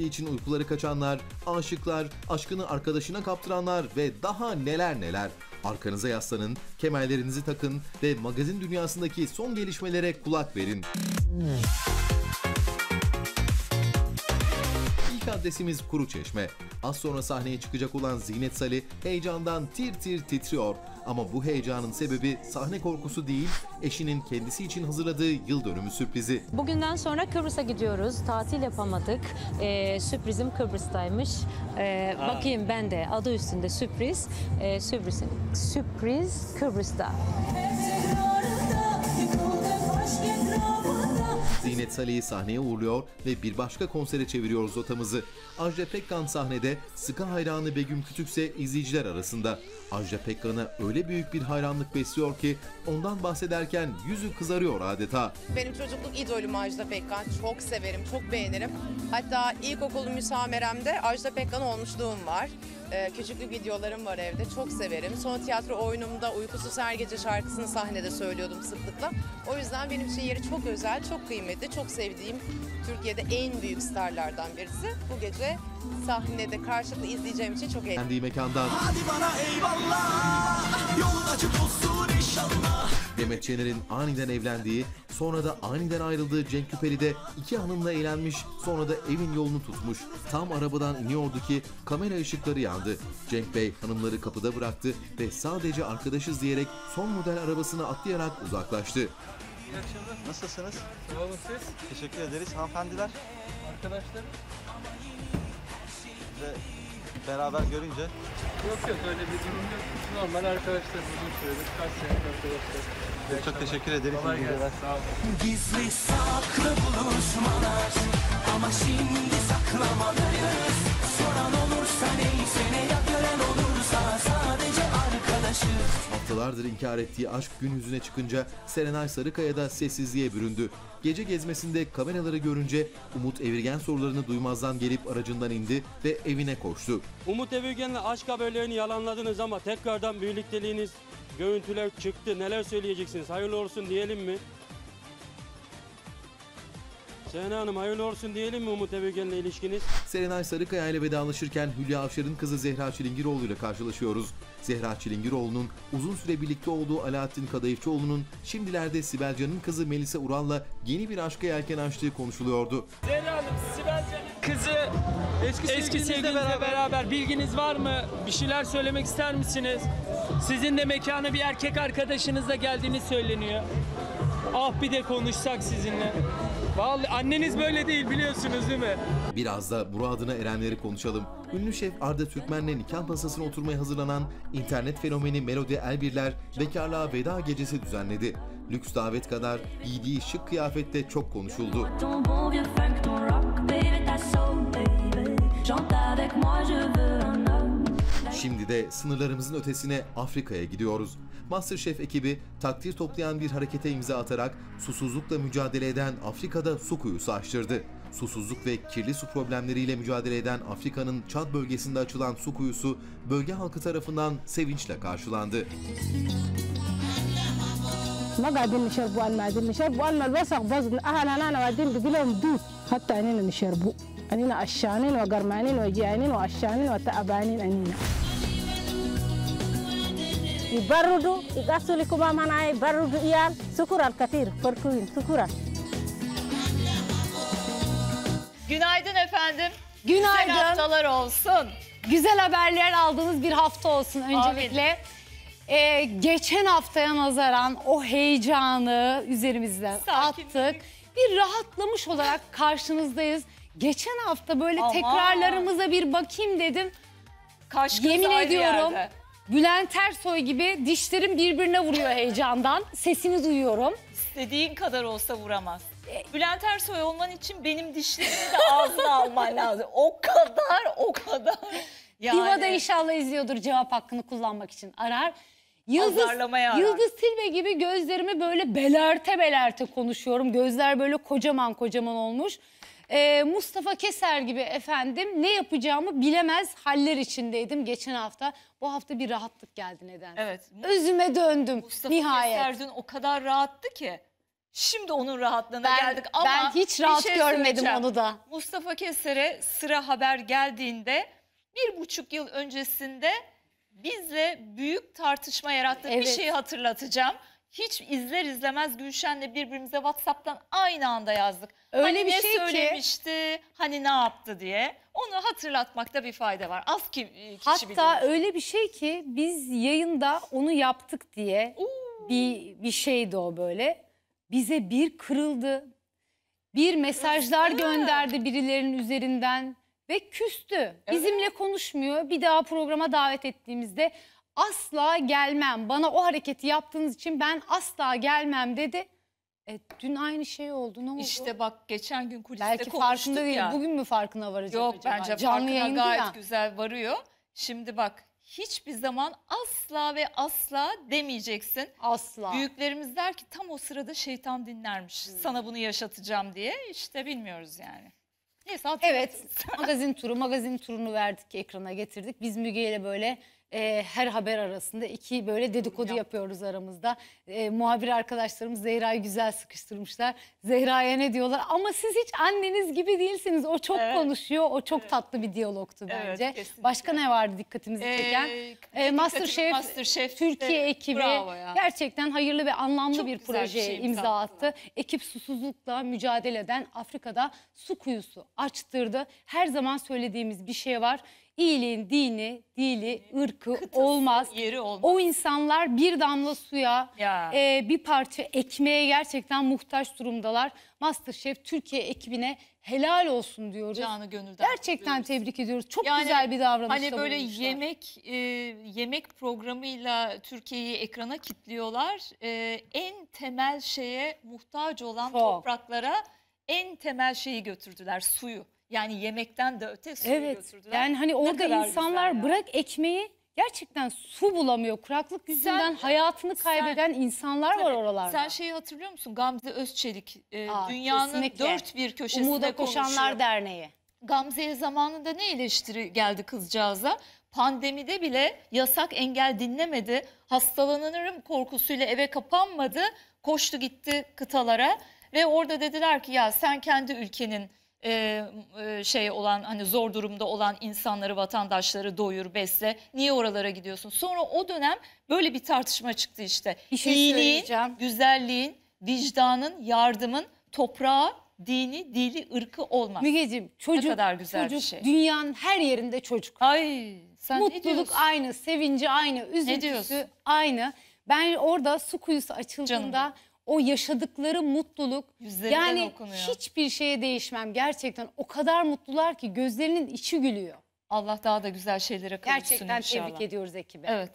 için uykuları kaçanlar, aşıklar, aşkını arkadaşına kaptıranlar ve daha neler neler. Arkanıza yaslanın, kemerlerinizi takın ve magazin dünyasındaki son gelişmelere kulak verin. İlk adresimiz Kuru Çeşme. Az sonra sahneye çıkacak olan Zinet Salih heyecandan tir tir titriyor. Ama bu heyecanın sebebi sahne korkusu değil, eşinin kendisi için hazırladığı yıl dönümü sürprizi. Bugünden sonra Kıbrıs'a gidiyoruz. Tatil yapamadık. Ee, sürprizim Kıbrıs'taymış. Ee, bakayım ben de adı üstünde sürpriz. Ee, sürprizim, sürpriz Kıbrıs'ta. Zinet Salih'i sahneye uğurluyor ve bir başka konsere çeviriyoruz rotamızı. Ajda Pekkan sahnede, sıkı hayranı Begüm Kütükse izleyiciler arasında. Ajda Pekkan'a öyle büyük bir hayranlık besliyor ki ondan bahsederken yüzü kızarıyor adeta. Benim çocukluk idolüm Ajda Pekkan. Çok severim, çok beğenirim. Hatta ilkokul müsameremde Ajda Pekkan olmuşluğum var. Ee, küçüklük videolarım var evde. Çok severim. Son tiyatro oyunumda Uykusuz Her Gece şarkısını sahnede söylüyordum sıklıkla. O yüzden benim için yeri çok özel, çok kıymetli, çok sevdiğim Türkiye'de en büyük starlardan birisi. Bu gece sahnede karşılıklı izleyeceğim için çok heyecanlıyım. Kendi mekandan Hadi bana eyvallah Yolun açık olsun inşallah Demet Şener'in aniden evlendiği, sonra da aniden ayrıldığı Cenk Küpeli de iki hanımla eğlenmiş, sonra da evin yolunu tutmuş. Tam arabadan iniyordu ki kamera ışıkları yandı. Cenk Bey hanımları kapıda bıraktı ve sadece arkadaşız diyerek son model arabasını atlayarak uzaklaştı. Nasılsınız? Sağ olun siz. Teşekkür ederiz. Hanımefendiler Arkadaşlar. ve beraber görünce Yok yok öyle bir durum yok. Normal arkadaşlar uzun süredir. Kaç senedir arkadaşlar. İyi çok akşamlar. teşekkür ederiz. Kolay İyi geceler. gelsin. Sağ olun. Gizli saklı buluşmalar Ama şimdi saklamalıyız Soran olursa neyse ne ya gören arkadaşız Haftalardır inkar ettiği aşk gün yüzüne çıkınca Serenay Sarıkaya da sessizliğe büründü. Gece gezmesinde kameraları görünce Umut Evirgen sorularını duymazdan gelip aracından indi ve evine koştu. Umut Evirgen'le aşk haberlerini yalanladınız ama tekrardan birlikteliğiniz görüntüler çıktı. Neler söyleyeceksiniz? Hayırlı olsun diyelim mi? Sena Hanım hayırlı olsun diyelim mi Umut Evirgen'le ilişkiniz? Serenay Sarıkaya ile vedalaşırken Hülya Avşar'ın kızı Zehra Çilingiroğlu ile karşılaşıyoruz. Zehra Çilingiroğlu'nun uzun süre birlikte olduğu Alaaddin Kadayıfçıoğlu'nun şimdilerde Sibel Can'ın kızı Melisa Ural'la yeni bir aşka yelken açtığı konuşuluyordu. Zehra Hanım, Sibel Can'ın kızı eski, sevgilinizle beraber. bilginiz var mı? Bir şeyler söylemek ister misiniz? Sizin de mekana bir erkek arkadaşınızla geldiğini söyleniyor. Ah bir de konuşsak sizinle. Vallahi anneniz böyle değil biliyorsunuz değil mi? Biraz da muradına erenleri konuşalım. Ünlü şef Arda Türkmen'le nikah masasına oturmaya hazırlanan internet fenomeni Melodi Elbirler bekarlığa veda gecesi düzenledi. Lüks davet kadar giydiği şık kıyafette çok konuşuldu. Chante avec moi, je veux un. Şimdi de sınırlarımızın ötesine Afrika'ya gidiyoruz. Masterchef ekibi takdir toplayan bir harekete imza atarak susuzlukla mücadele eden Afrika'da su kuyusu açtırdı. Susuzluk ve kirli su problemleriyle mücadele eden Afrika'nın Çad bölgesinde açılan su kuyusu bölge halkı tarafından sevinçle karşılandı. ما قاعدين نشربوا عن ما قاعدين نشربوا عن الوسخ بس اهلنا انا قاعدين بقولهم دوب حتى اننا نشربوا اننا عشانين وقرمانين وجيعانين وعشانين وتعبانين اننا يبردوا يقصوا لكم معنا يبردوا ايال شكرا كثير فركوين شكرا Günaydın efendim. Günaydın. Güzel haftalar olsun. Güzel haberler aldığınız bir hafta olsun öncelikle. Ee, geçen haftaya nazaran o heyecanı üzerimizden Sakinlik. attık. Bir rahatlamış olarak karşınızdayız. Geçen hafta böyle Aman. tekrarlarımıza bir bakayım dedim. Kaşkınız Yemin ayrı ediyorum yerde. Bülent Ersoy gibi dişlerim birbirine vuruyor heyecandan. Sesini duyuyorum. İstediğin kadar olsa vuramaz. Bülent Ersoy olman için benim dişlerimi de ağzına alman lazım. O kadar, o kadar. Yani Diva da inşallah izliyordur cevap hakkını kullanmak için arar. Yıldız, arar. Yıldız Tilbe gibi gözlerimi böyle belerte belerte konuşuyorum. Gözler böyle kocaman kocaman olmuş. Ee, Mustafa Keser gibi efendim ne yapacağımı bilemez haller içindeydim geçen hafta. Bu hafta bir rahatlık geldi neden? Evet. Özüme döndüm Mustafa nihayet. Keser dün o kadar rahattı ki. Şimdi onun rahatlığına Ben- geldik ama ben hiç bir rahat şey görmedim onu da. Mustafa Keser'e sıra haber geldiğinde bir buçuk yıl öncesinde bizle büyük tartışma yarattığı bir Evet. şeyi hatırlatacağım. Hiç izler izlemez Gülşen'le birbirimize WhatsApp'tan aynı anda yazdık. Öyle hani bir ne şey ki- söylemişti, hani ne yaptı diye. Onu hatırlatmakta bir fayda var. Az ki e, kişi Hatta biliyor. öyle bir şey ki biz yayında onu yaptık diye bir bir şeydi o böyle. Bize bir kırıldı. Bir mesajlar gönderdi birilerinin üzerinden ve küstü. Bizimle konuşmuyor. Bir daha programa davet ettiğimizde asla gelmem. Bana o hareketi yaptığınız için ben asla gelmem dedi. E, dün aynı şey oldu. Ne oldu? İşte bak geçen gün kuliste Belki konuştuk farkında değil. ya. Bugün mü farkına varacak Yok acaba? bence Canlı farkına yayındı gayet ya. güzel varıyor. Şimdi bak hiçbir zaman asla ve asla demeyeceksin. Asla. Büyüklerimiz der ki tam o sırada şeytan dinlermiş. Hmm. Sana bunu yaşatacağım diye işte bilmiyoruz yani. Neyse Evet, hatırlatırız. magazin turu, magazin turunu verdik, ekrana getirdik. Biz Müge ile böyle e, her haber arasında iki böyle dedikodu yapıyoruz aramızda. E, muhabir arkadaşlarımız Zehra'yı güzel sıkıştırmışlar. Zehra'ya ne diyorlar? Ama siz hiç anneniz gibi değilsiniz. O çok Evet. konuşuyor. O çok tatlı bir diyalogtu Evet, bence. kesinlikle. Başka ne vardı dikkatimizi Ee, çeken? dikkatimi- E, Masterchef, Masterchef Türkiye de ekibi ya. gerçekten hayırlı ve anlamlı Çok bir güzel bir proje şey imza imza attı. Ekip susuzlukla mücadele eden Afrika'da su kuyusu açtırdı. Her zaman söylediğimiz bir şey var. İyiliğin dini, dili, ırkı olmaz. yeri olmaz. O insanlar bir damla suya, Ya. e, bir parça ekmeğe gerçekten muhtaç durumdalar. Masterchef Türkiye ekibine helal olsun diyoruz. Canı gönülden Gerçekten tebrik ediyoruz. Çok Yani güzel bir davranışta Hani böyle bulunmuşlar. yemek e, yemek programıyla Türkiye'yi ekrana kilitliyorlar. E, en temel şeye muhtaç olan Çok. topraklara en temel şeyi götürdüler suyu. Yani yemekten de öte suyu Evet. götürdüler. Yani hani orada insanlar güzel ya. bırak ekmeği gerçekten su bulamıyor. Kuraklık yüzünden hayatını kaybeden insanlar var Tabii. oralarda. Sen şeyi hatırlıyor musun? Gamze Özçelik e, Aa, dünyanın kesinlikle. dört bir köşesinde Umuda Koşanlar konuşuyor. Derneği. Gamze'ye zamanında ne eleştiri geldi kızcağıza? Pandemide bile yasak engel dinlemedi. Hastalanırım korkusuyla eve kapanmadı. Koştu gitti kıtalara ve orada dediler ki ya sen kendi ülkenin e, e, şey olan hani zor durumda olan insanları vatandaşları doyur besle niye oralara gidiyorsun? Sonra o dönem böyle bir tartışma çıktı işte. Bir şey İyiliğin, söyleyeceğim. güzelliğin, vicdanın, yardımın toprağa, dini, dili, ırkı olmaz. Mügeciğim çocuk, kadar güzel bir çocuk şey. dünyanın her yerinde çocuk. Ay sen ne Mutluluk diyorsun? aynı, sevinci aynı, üzüntüsü diyorsun? aynı. Ben orada su kuyusu açıldığında Canım. O yaşadıkları mutluluk Yüzlerinden yani okunuyor. hiçbir şeye değişmem gerçekten. O kadar mutlular ki gözlerinin içi gülüyor. Allah daha da güzel şeylere kavuşsun Gerçekten inşallah. tebrik ediyoruz ekibi. Evet.